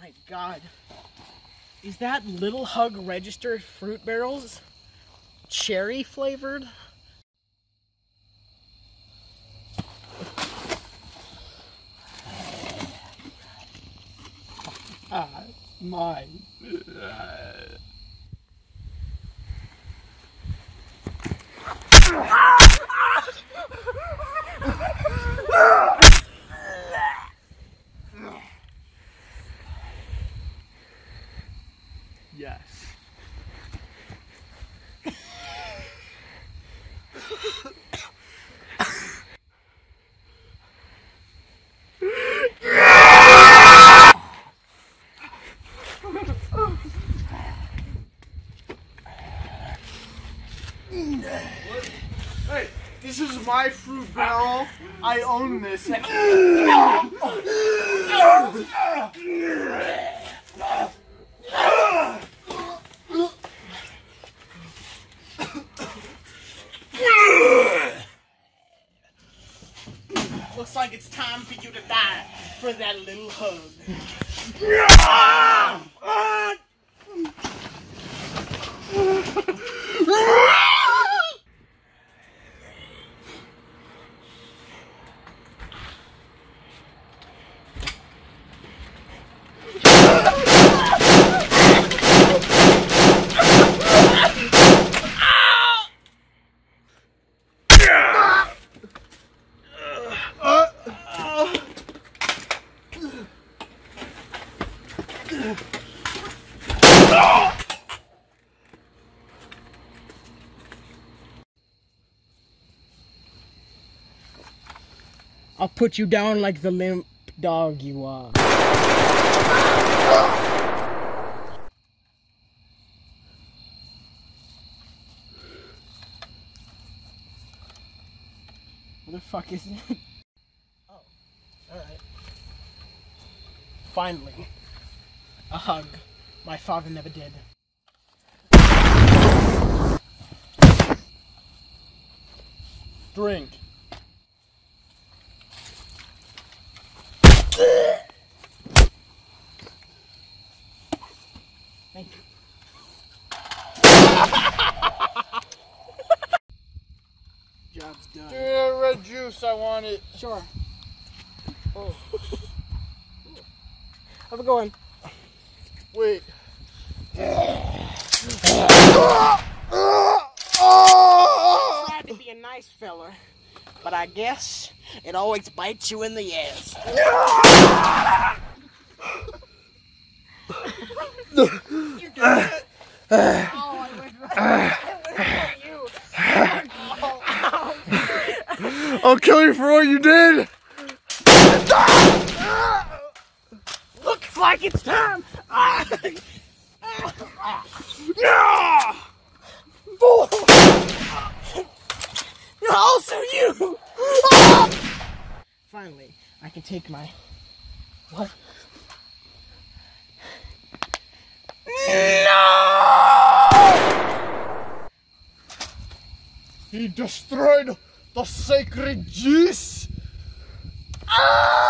my god. Is that Little Hug registered fruit barrels? Cherry flavored? Ah, my. Yes. Hey, this is my fruit barrel. I own this. Looks like it's time for you to die for that little hug. Ah! Ah! I'll put you down like the limp dog you are. What the fuck is it? Oh, alright. Finally. A hug. My father never did. Drink. Thank you. Job's done. Yeah, red juice, I want it. Sure. Oh. How's it going? Wait. Tried to be fella, but I guess it always bites you in the ass. you got it. Oh, I went right. I went for you. I'll kill you for what you did. Looks like it's time. Yeah! Also you. Finally, I can take my what? No! He destroyed the sacred juice. Ah!